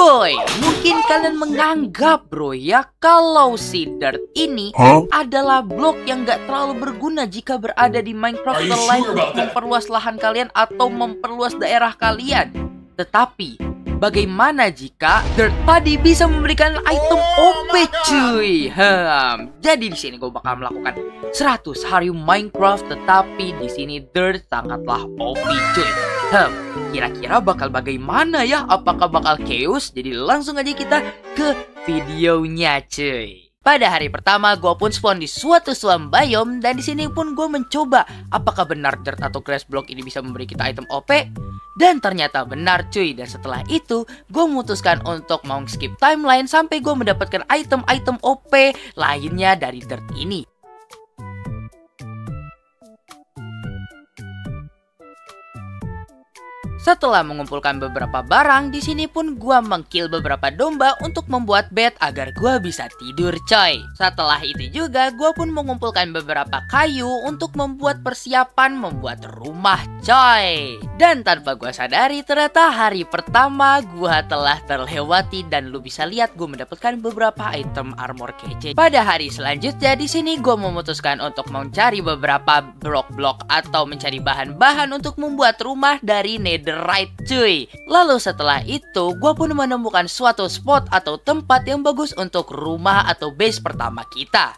Woi, mungkin kalian menganggap bro ya kalau si Dirt ini Huh? adalah blok yang gak terlalu berguna jika berada di Minecraft selain sure untuk memperluas lahan kalian atau memperluas daerah kalian. Tetapi, bagaimana jika Dirt tadi bisa memberikan item OP cuy? Hmm, jadi di sini gue bakal melakukan 100 hari Minecraft tetapi di sini Dirt sangatlah OP cuy. Hmm, kira-kira bakal bagaimana ya? Apakah bakal chaos? Jadi langsung aja kita ke videonya cuy. Pada hari pertama, gue pun spawn di suatu swamp biome dan di sini pun gue mencoba apakah benar dirt atau grass block ini bisa memberi kita item OP dan ternyata benar cuy dan setelah itu gue memutuskan untuk mau skip timeline sampai gue mendapatkan item-item OP lainnya dari dirt ini. Setelah mengumpulkan beberapa barang, di sini pun gua mengkill beberapa domba untuk membuat bed agar gua bisa tidur, coy. Setelah itu juga gua pun mengumpulkan beberapa kayu untuk membuat persiapan membuat rumah, coy. Dan tanpa gua sadari, ternyata hari pertama gua telah terlewati dan lu bisa lihat gua mendapatkan beberapa item armor kece. Pada hari selanjutnya di sini gua memutuskan untuk mencari beberapa blok-blok atau mencari bahan-bahan untuk membuat rumah dari netherite cuy. Lalu setelah itu gua pun menemukan suatu spot atau tempat yang bagus untuk rumah atau base pertama kita.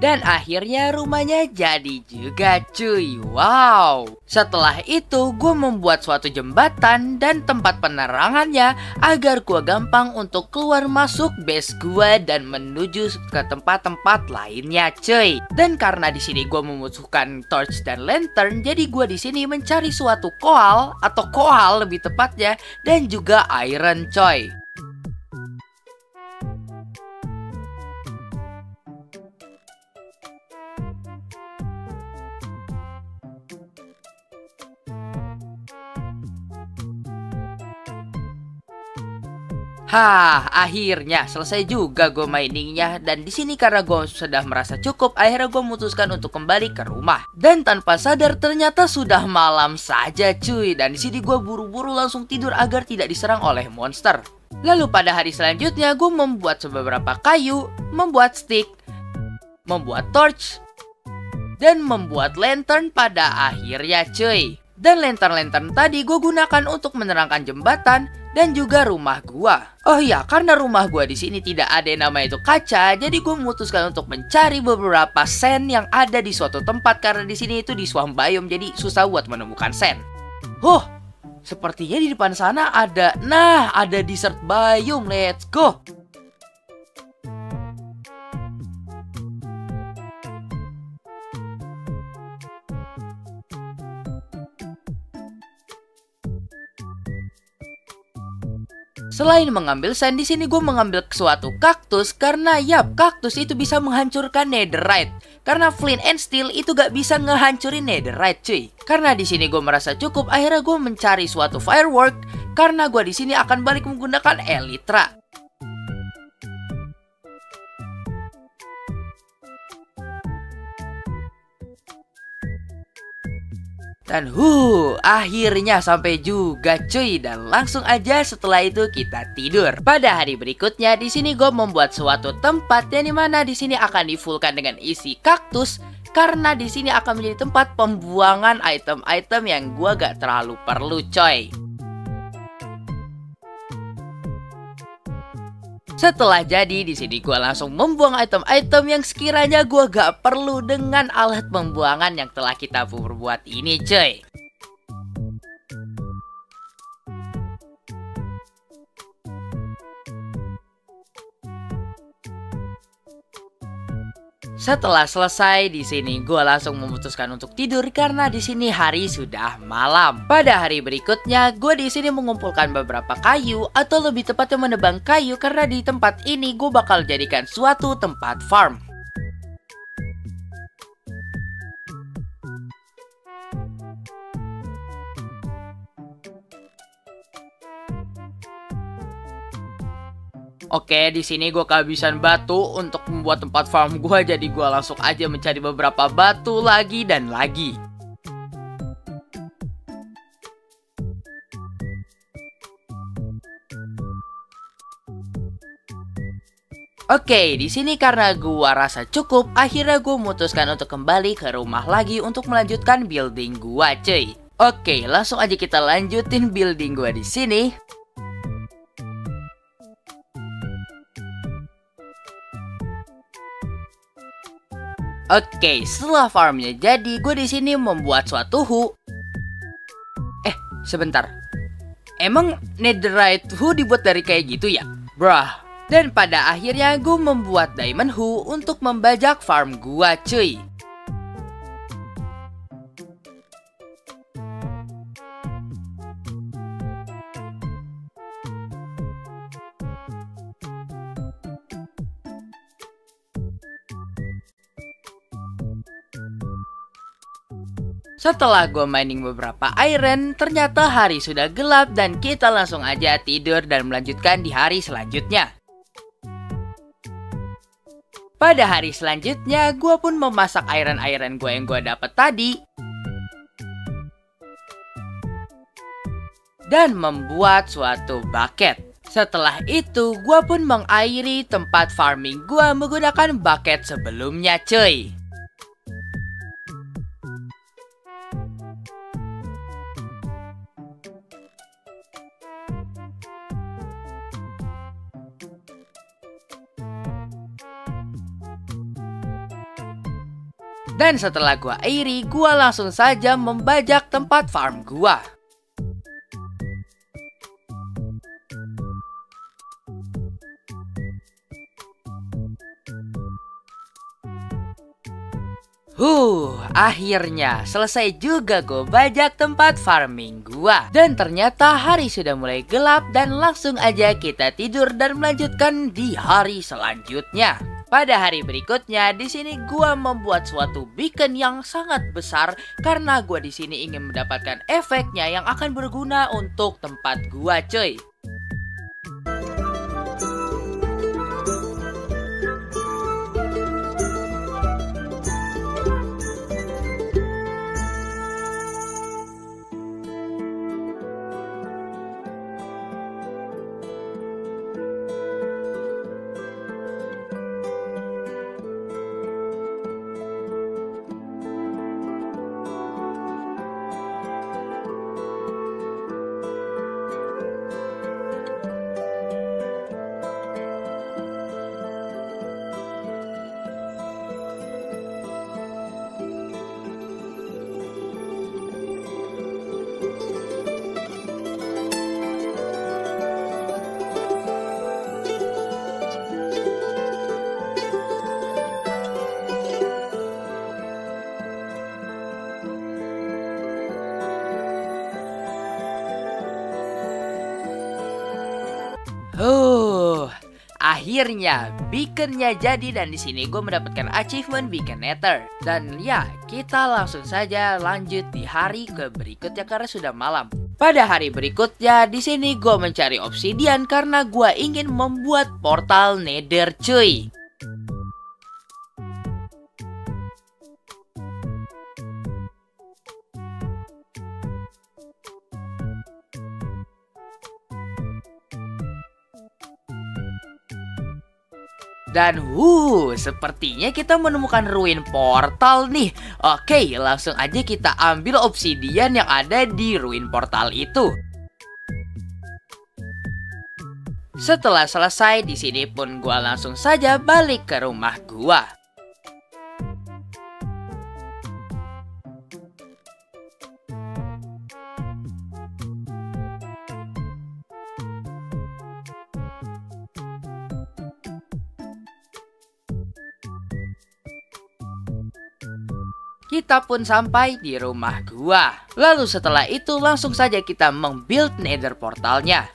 Dan akhirnya rumahnya jadi juga cuy. Wow. Setelah itu gue membuat suatu jembatan dan tempat penerangannya Agar gue gampang untuk keluar masuk base gue dan menuju ke tempat-tempat lainnya cuy. Dan karena di sini gue membutuhkan torch dan lantern Jadi gue di sini mencari suatu koal atau koal lebih tepatnya Dan juga iron coy Hah, akhirnya selesai juga gue miningnya dan di sini karena gue sudah merasa cukup, akhirnya gue memutuskan untuk kembali ke rumah. Dan tanpa sadar ternyata sudah malam saja cuy dan di sini gue buru-buru langsung tidur agar tidak diserang oleh monster. Lalu pada hari selanjutnya gue membuat beberapa kayu, membuat stick, membuat torch, dan membuat lantern pada akhirnya cuy. Dan lantern-lantern tadi gue gunakan untuk menerangkan jembatan dan juga rumah gua. Oh iya, karena rumah gua di sini tidak ada yang nama itu kaca, jadi gua memutuskan untuk mencari beberapa sen yang ada di suatu tempat karena di sini itu di swamp biome jadi susah buat menemukan sen. Huh, sepertinya di depan sana ada, nah ada desert biome, let's go. Selain mengambil sand di sini gue mengambil suatu kaktus karena yap kaktus itu bisa menghancurkan netherite. Karena flint and steel itu gak bisa ngehancurin netherite cuy. Karena di sini gue merasa cukup akhirnya gue mencari suatu firework karena gue di sini akan balik menggunakan elytra. Dan huh, akhirnya sampai juga cuy dan langsung aja setelah itu kita tidur. Pada hari berikutnya di sini gue membuat suatu tempat yang di mana di sini akan difulkan dengan isi kaktus karena di sini akan menjadi tempat pembuangan item-item yang gue gak terlalu perlu coy. Setelah jadi, di sini gue langsung membuang item-item yang sekiranya gue gak perlu dengan alat pembuangan yang telah kita perbuat ini cuy. Setelah selesai di sini, gue langsung memutuskan untuk tidur karena di sini hari sudah malam. Pada hari berikutnya, gue di sini mengumpulkan beberapa kayu atau lebih tepatnya menebang kayu karena di tempat ini gue bakal jadikan suatu tempat farm. Oke, di sini gue kehabisan batu untuk membuat tempat farm gue, jadi gue langsung aja mencari beberapa batu lagi dan lagi. Oke, di sini karena gue rasa cukup, akhirnya gue memutuskan untuk kembali ke rumah lagi untuk melanjutkan building gue, cuy. Oke, langsung aja kita lanjutin building gue di sini. Oke, setelah farmnya jadi, gue di sini membuat suatu hu. Eh, sebentar. Emang netherite hu dibuat dari kayak gitu ya? Brah. Dan pada akhirnya gue membuat diamond hu untuk membajak farm gua cuy. Setelah gue mining beberapa iron, ternyata hari sudah gelap dan kita langsung aja tidur dan melanjutkan di hari selanjutnya. Pada hari selanjutnya, gue pun memasak iron-iron gue yang gue dapat tadi. Dan membuat suatu bucket. Setelah itu, gue pun mengairi tempat farming gue menggunakan bucket sebelumnya cuy. Dan setelah gua airi, gua langsung saja membajak tempat farm gua. Huh, akhirnya selesai juga gue bajak tempat farming gua. Dan ternyata hari sudah mulai gelap dan langsung aja kita tidur dan melanjutkan di hari selanjutnya. Pada hari berikutnya, di sini gua membuat suatu beacon yang sangat besar karena gua di sini ingin mendapatkan efeknya yang akan berguna untuk tempat gua, cuy. Akhirnya beaconnya jadi dan di sini gue mendapatkan achievement beacon nether. Dan ya, kita langsung saja lanjut di hari ke berikutnya karena sudah malam. Pada hari berikutnya, di sini gue mencari obsidian karena gue ingin membuat portal nether cuy. Dan wuh, sepertinya kita menemukan ruin portal nih. Oke, langsung aja kita ambil obsidian yang ada di ruin portal itu. Setelah selesai, di sini pun gua langsung saja balik ke rumah gua. Kita pun sampai di rumah gua. Lalu setelah itu langsung saja kita membuild nether portalnya.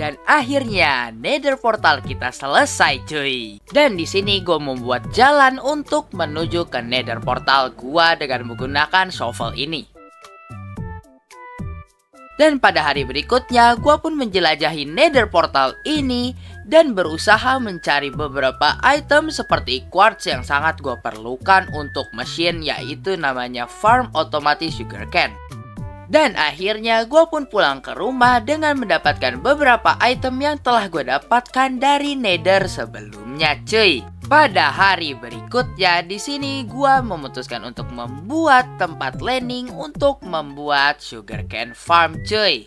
Dan akhirnya nether portal kita selesai cuy. Dan di sini gue membuat jalan untuk menuju ke nether portal gua dengan menggunakan shovel ini. Dan pada hari berikutnya, gue pun menjelajahi nether portal ini dan berusaha mencari beberapa item seperti quartz yang sangat gue perlukan untuk mesin yaitu namanya farm otomatis sugarcane. Dan akhirnya gue pun pulang ke rumah dengan mendapatkan beberapa item yang telah gue dapatkan dari nether sebelumnya cuy. Pada hari berikutnya di sini gua memutuskan untuk membuat tempat landing untuk membuat sugarcane farm cuy.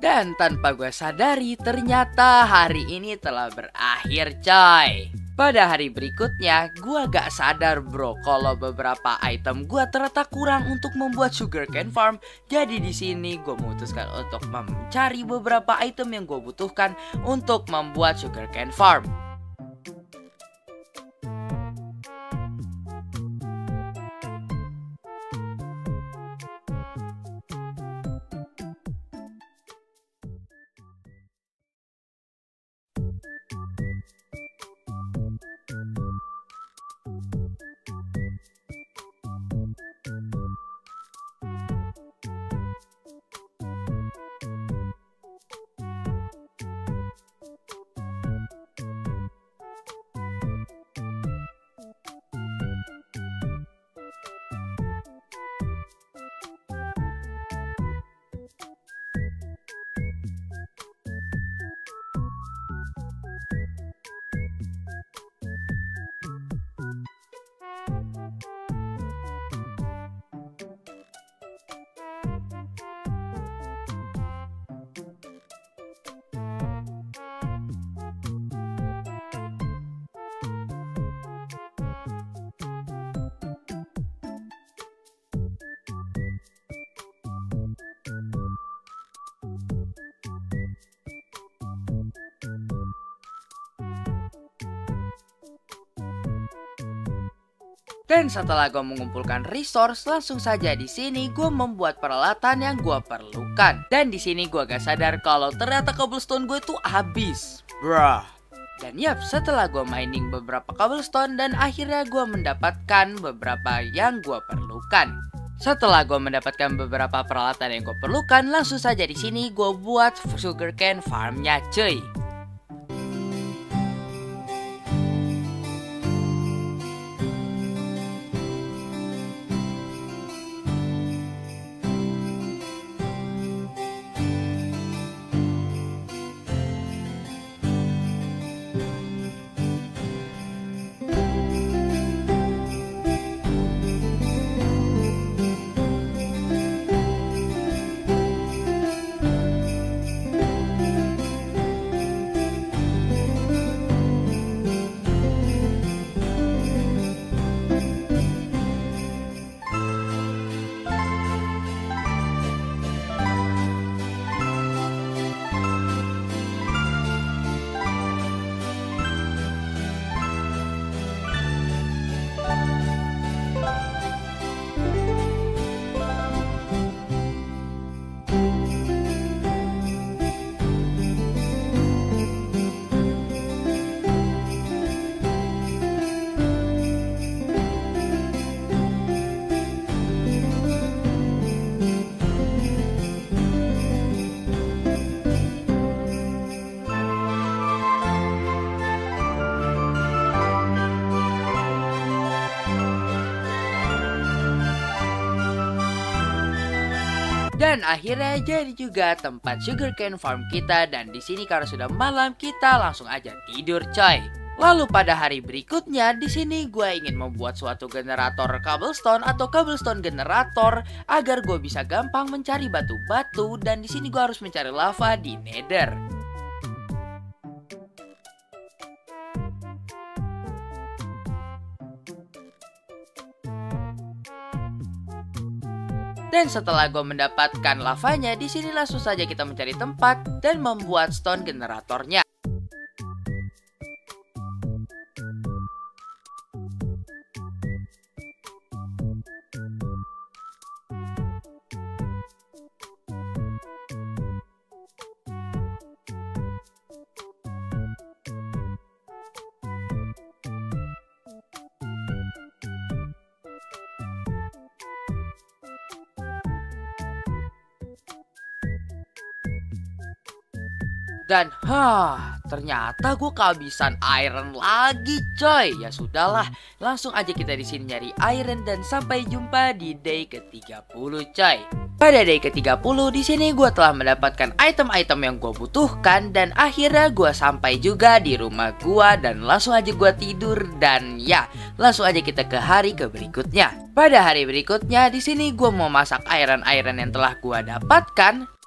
Dan tanpa gue sadari ternyata hari ini telah berakhir coy pada hari berikutnya, gue gak sadar bro kalau beberapa item gue ternyata kurang untuk membuat sugarcane farm. Jadi di sini gue memutuskan untuk mencari beberapa item yang gue butuhkan untuk membuat sugarcane farm. Dan setelah gue mengumpulkan resource, langsung saja di sini gue membuat peralatan yang gue perlukan. Dan di sini gue gak sadar kalau ternyata cobblestone gue tuh habis. Bruh. Dan yap, setelah gue mining beberapa cobblestone dan akhirnya gue mendapatkan beberapa yang gue perlukan. Setelah gue mendapatkan beberapa peralatan yang gue perlukan, langsung saja di sini gue buat sugarcane farmnya cuy. Dan akhirnya jadi juga tempat sugarcane farm kita dan di sini karena sudah malam kita langsung aja tidur coy. Lalu pada hari berikutnya di sini gue ingin membuat suatu generator cobblestone atau cobblestone generator agar gue bisa gampang mencari batu-batu dan di sini gue harus mencari lava di Nether. Dan setelah gue mendapatkan lavanya, di sini langsung saja kita mencari tempat dan membuat stone generatornya. Dan hah, ternyata gue kehabisan iron lagi coy. Ya sudahlah, langsung aja kita di sini nyari iron dan sampai jumpa di day ke-30 coy. Pada day ke-30 di sini gue telah mendapatkan item-item yang gue butuhkan dan akhirnya gue sampai juga di rumah gue dan langsung aja gue tidur dan ya langsung aja kita ke hari ke berikutnya. Pada hari berikutnya di sini gue mau masak iron-iron yang telah gue dapatkan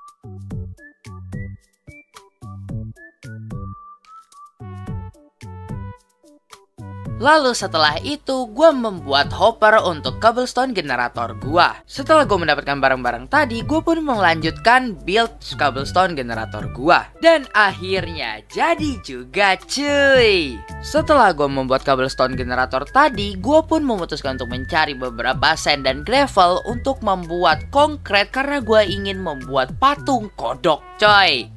Lalu setelah itu gue membuat hopper untuk cobblestone generator gue. Setelah gue mendapatkan barang-barang tadi, gue pun melanjutkan build cobblestone generator gue. Dan akhirnya jadi juga cuy. Setelah gue membuat cobblestone generator tadi, gue pun memutuskan untuk mencari beberapa sand dan gravel untuk membuat konkret karena gue ingin membuat patung kodok coy.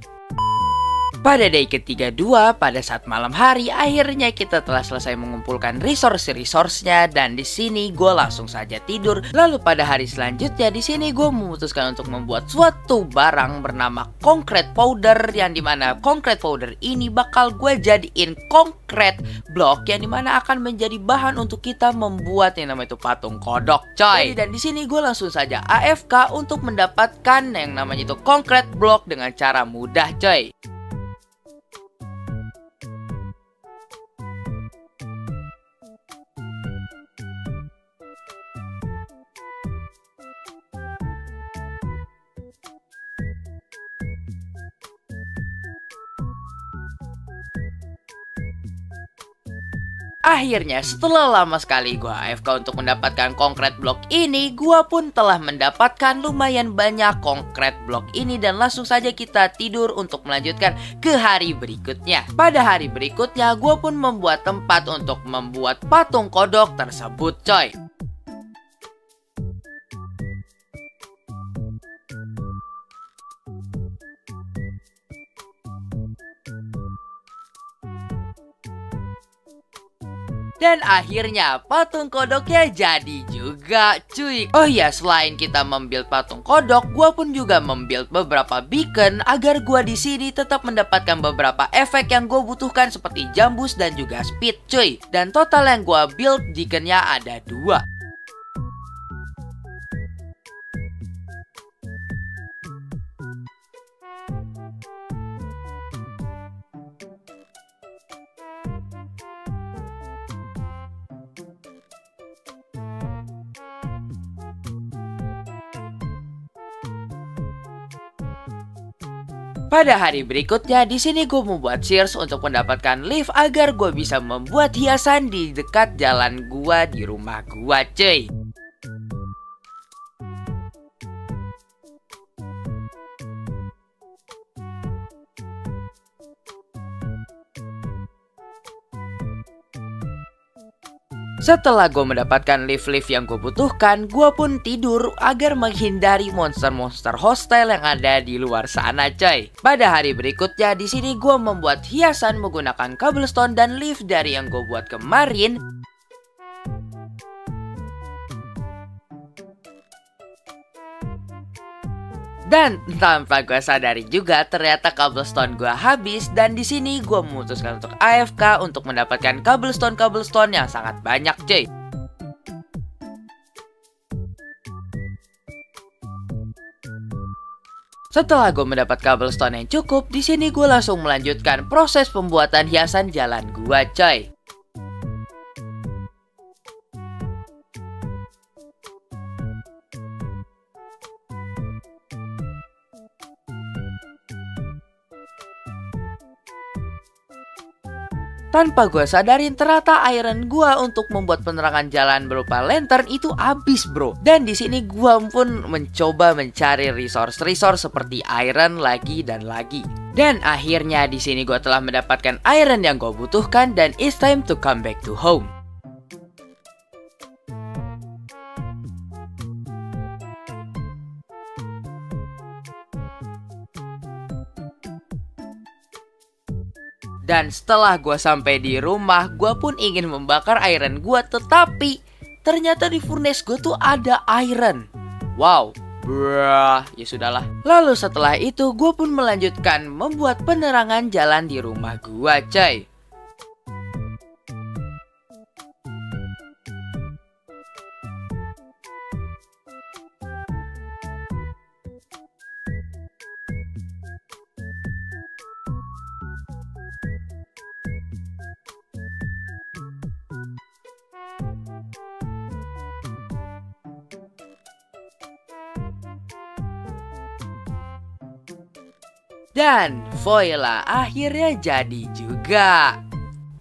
Pada day ketiga dua, pada saat malam hari, akhirnya kita telah selesai mengumpulkan resource-resource-nya dan di sini gue langsung saja tidur. Lalu pada hari selanjutnya di sini gue memutuskan untuk membuat suatu barang bernama concrete powder yang di mana concrete powder ini bakal gue jadiin concrete block yang di mana akan menjadi bahan untuk kita membuat yang namanya itu patung kodok, coy. Dan di sini gue langsung saja AFK untuk mendapatkan yang namanya itu concrete block dengan cara mudah, coy. Akhirnya setelah lama sekali gue AFK untuk mendapatkan konkret blok ini Gue pun telah mendapatkan lumayan banyak konkret blok ini Dan langsung saja kita tidur untuk melanjutkan ke hari berikutnya. Pada hari berikutnya gue pun membuat tempat untuk membuat patung kodok tersebut coy Dan akhirnya patung kodoknya jadi juga cuy. Oh ya selain kita membuild patung kodok Gue pun juga membuild beberapa beacon Agar gue di sini tetap mendapatkan beberapa efek yang gue butuhkan Seperti jambus dan juga speed cuy. Dan total yang gue build beaconnya ada dua Pada hari berikutnya, di sini gue membuat shears untuk mendapatkan lift agar gue bisa membuat hiasan di dekat jalan gue di rumah gue, cuy. Setelah gue mendapatkan lift-lift yang gue butuhkan, gue pun tidur agar menghindari monster-monster hostile yang ada di luar sana coy. Pada hari berikutnya, di sini gue membuat hiasan menggunakan cobblestone dan lift dari yang gue buat kemarin Dan tanpa gue sadari juga ternyata cobblestone gue habis dan di sini gue memutuskan untuk AFK untuk mendapatkan cobblestone cobblestone yang sangat banyak cuy. Setelah gue mendapat cobblestone yang cukup, di sini gue langsung melanjutkan proses pembuatan hiasan jalan gue, coy. Tanpa gue sadarin ternyata iron gue untuk membuat penerangan jalan berupa lantern itu habis bro. Dan di sini gue pun mencoba mencari resource-resource seperti iron lagi dan lagi. Dan akhirnya di sini gue telah mendapatkan iron yang gue butuhkan dan it's time to come back to home. Dan setelah gue sampai di rumah, gue pun ingin membakar iron gue, tetapi ternyata di furnace gue tuh ada iron. Wow, brah, ya sudahlah. Lalu setelah itu, gue pun melanjutkan membuat penerangan jalan di rumah gue, coy. Dan Voila akhirnya jadi juga.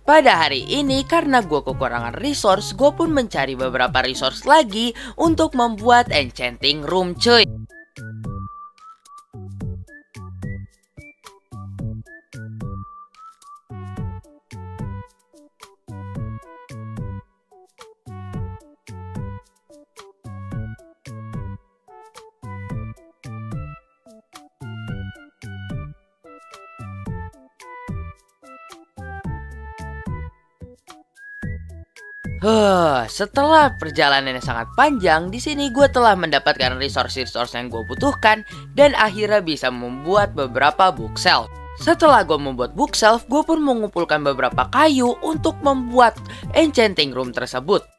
Pada hari ini karena gue kekurangan resource, gue pun mencari beberapa resource lagi untuk membuat enchanting room cuy. Huh, setelah perjalanan yang sangat panjang, di sini gue telah mendapatkan resource-resource yang gue butuhkan dan akhirnya bisa membuat beberapa bookshelf. Setelah gue membuat bookshelf, gue pun mengumpulkan beberapa kayu untuk membuat enchanting room tersebut.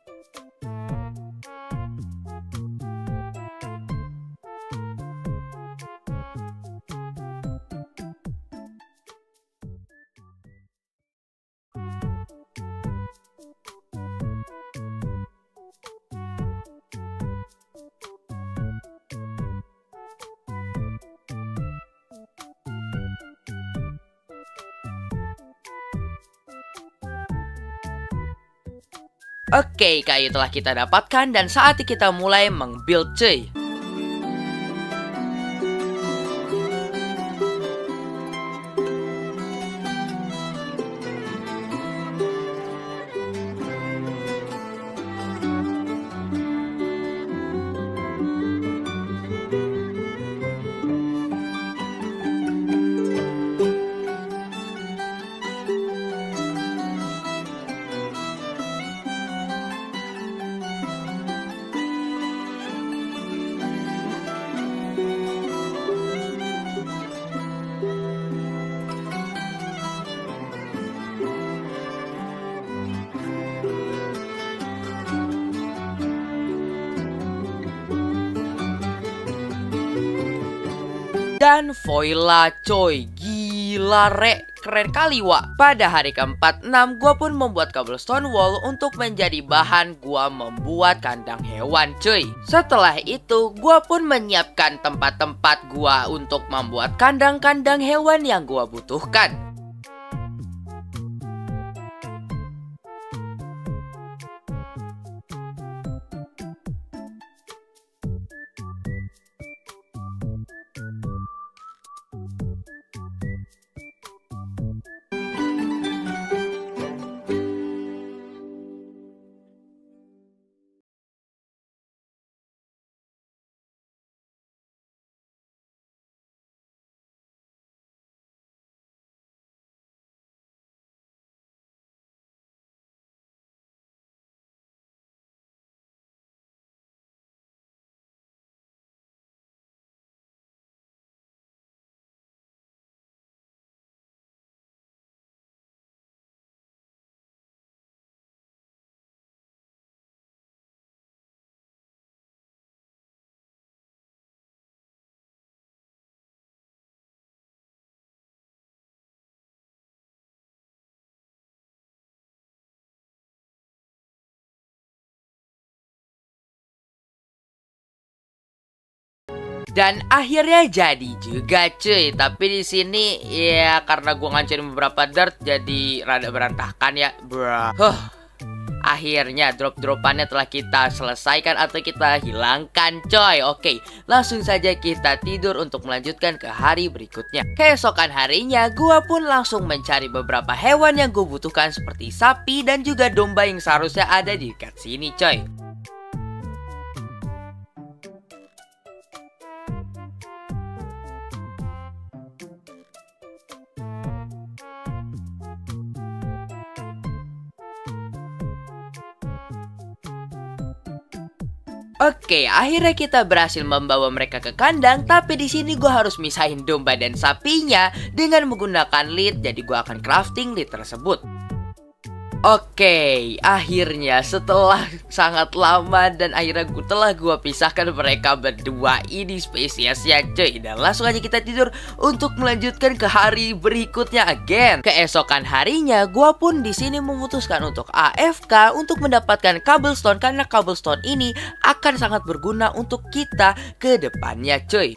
Oke, kayu telah kita dapatkan dan saatnya kita mulai meng-build cuy. Dan Voila coy, gila re, keren kali wa. Pada hari keempat enam, gua pun membuat cobblestone wall untuk menjadi bahan gua membuat kandang hewan cuy. Setelah itu, gua pun menyiapkan tempat-tempat gua untuk membuat kandang-kandang hewan yang gua butuhkan. Dan akhirnya jadi juga cuy. Tapi di sini ya karena gua ngancurin beberapa dirt jadi rada berantakan ya, bro. Huh. Akhirnya drop-dropannya telah kita selesaikan atau kita hilangkan coy Oke langsung saja kita tidur untuk melanjutkan ke hari berikutnya Keesokan harinya gua pun langsung mencari beberapa hewan yang gue butuhkan seperti sapi dan juga domba yang seharusnya ada di dekat sini coy Oke, akhirnya kita berhasil membawa mereka ke kandang, tapi di sini gue harus misahin domba dan sapinya dengan menggunakan lead, jadi gue akan crafting lead tersebut. Oke, akhirnya setelah sangat lama dan akhirnya gue telah gue pisahkan mereka berdua ini spesiesnya cuy dan langsung aja kita tidur untuk melanjutkan ke hari berikutnya again. Keesokan harinya gue pun di sini memutuskan untuk AFK untuk mendapatkan cobblestone karena cobblestone ini akan sangat berguna untuk kita ke depannya cuy.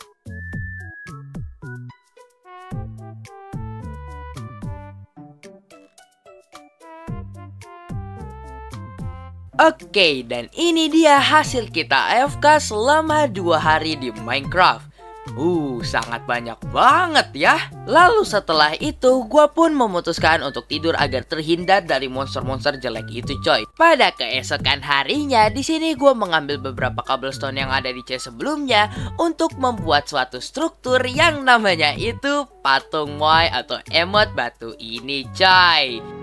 Oke, dan ini dia hasil kita AFK selama dua hari di Minecraft. Uh, sangat banyak banget ya. Lalu setelah itu, gue pun memutuskan untuk tidur agar terhindar dari monster-monster jelek itu, coy. Pada keesokan harinya, di sini gue mengambil beberapa cobblestone yang ada di chest sebelumnya untuk membuat suatu struktur yang namanya itu patung moai atau emot batu ini, coy.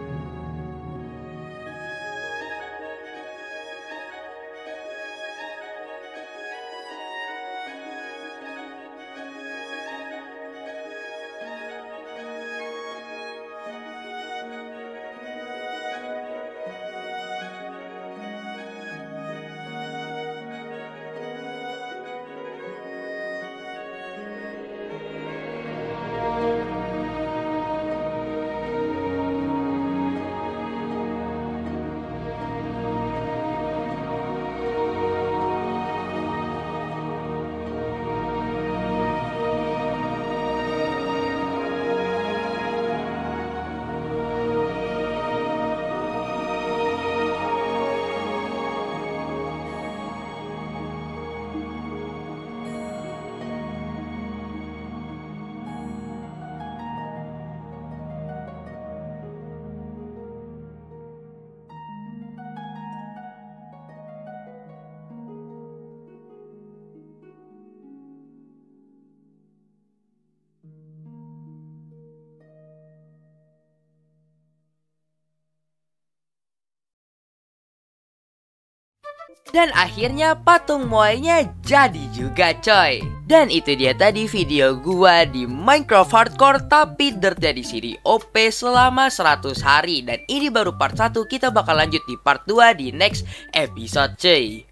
Dan akhirnya patung moainya jadi juga coy. Dan itu dia tadi video gua di Minecraft Hardcore Tapi dirt jadi siri OP selama 100 hari. Dan ini baru part 1 kita bakal lanjut di part 2 di next episode cuy